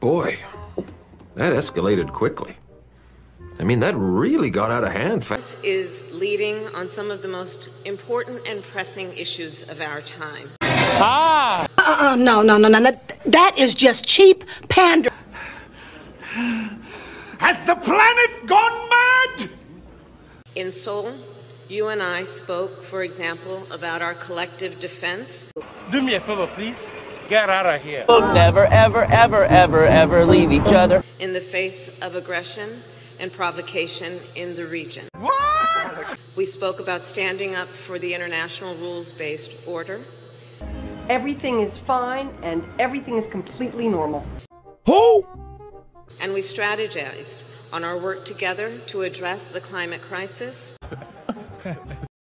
Boy, that escalated quickly. I mean, that really got out of hand fast. Is leading on some of the most important and pressing issues of our time. Uh, no, no, no, no. That, that is just cheap pander. Has the planet gone mad? In Seoul, you and I spoke, for example, about our collective defense Do me a favor, please. Get out of here. We'll never, ever, ever, ever, ever leave each other. in the face of aggression and provocation in the region. What? We spoke about standing up for the international rules based order. Everything is fine and everything is completely normal. Who? And we strategized on our work together to address the climate crisis